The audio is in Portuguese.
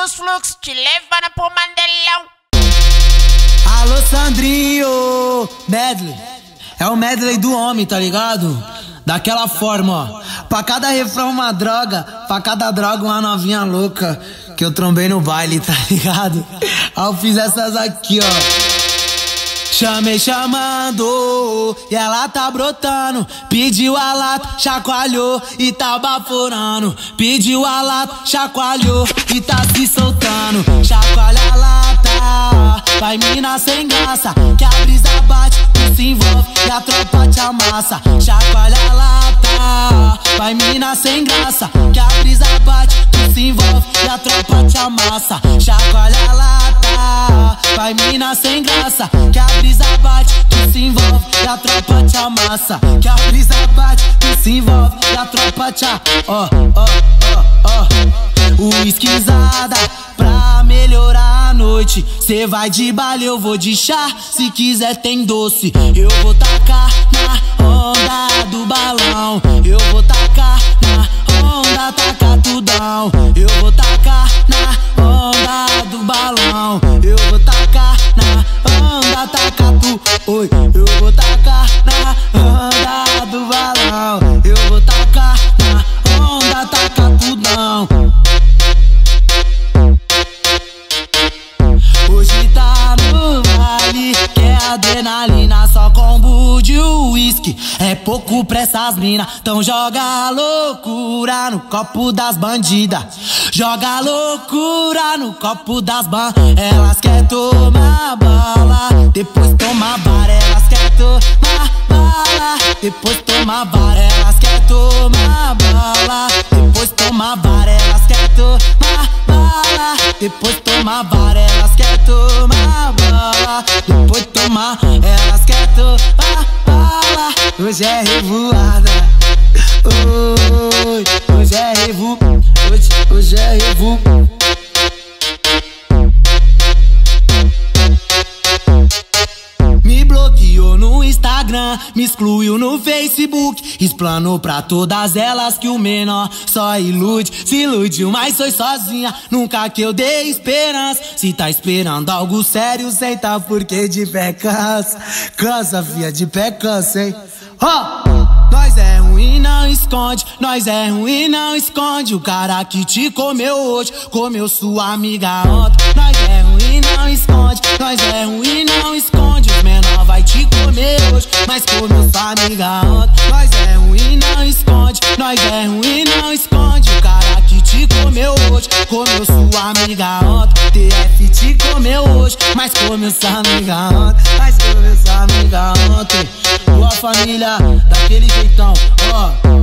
dos fluxos, te levando pro Mandelão. Alô, Sandrinho! Medley. É o medley do homem, tá ligado? Daquela forma, ó. Pra cada refrão uma droga, pra cada droga uma novinha louca. Que eu trombei no baile, tá ligado? Aí eu fiz essas aqui, ó. Chamei chamando e ela tá brotando. Pediu a lata, chacoalhou e tá baforando. Pediu a lata, chacoalhou e tá se soltando. Chacoalha a lata, vai mina sem graça. Que a brisa bate, tu se envolve e a tropa te amassa. Chacoalha a lata, vai mina sem graça. Que a brisa bate, tu se envolve e a tropa te amassa. Sem graça. Que a brisa bate, tu se envolve e a tropa te amassa. Que a brisa bate, tu se envolve e a tropa te. Ó, ó, ó, ó. Uisquizada pra melhorar a noite. Cê vai de baile, eu vou de chá. Se quiser, tem doce. Eu vou tacar que é adrenalina, só combo de uísque. É pouco pra essas mina, então joga loucura no copo das bandidas. Joga loucura no copo das ban. Elas quer tomar bala, depois tomar bar. Elas quer tomar bala, depois tomar bar. Elas quer tomar bala, depois tomar bar. Elas quer tomar bala, depois tomar bar. Elas quer tomar bala, depois tomar. Elas quer tomar bala. Hoje é revoada. Instagram, me excluiu no Facebook. Explanou pra todas elas que o menor só ilude. Se iludiu, mas foi sozinha. Nunca que eu dei esperança. Se tá esperando algo sério, senta porque de pé cansa. Cansa, fia, de pé cansa, hein? Ó! Nós é ruim, não esconde. Nós é ruim, não esconde. O cara que te comeu hoje, comeu sua amiga ontem. Nós é ruim, não esconde. Mas amiga ontem. Nós é ruim, não esconde. Nós é ruim, não esconde. O cara que te comeu hoje, comeu sua amiga ontem. TF te comeu hoje, mas comeu sua amiga ontem. Mas comeu sua amiga ontem. Tua família, daquele jeitão, ó.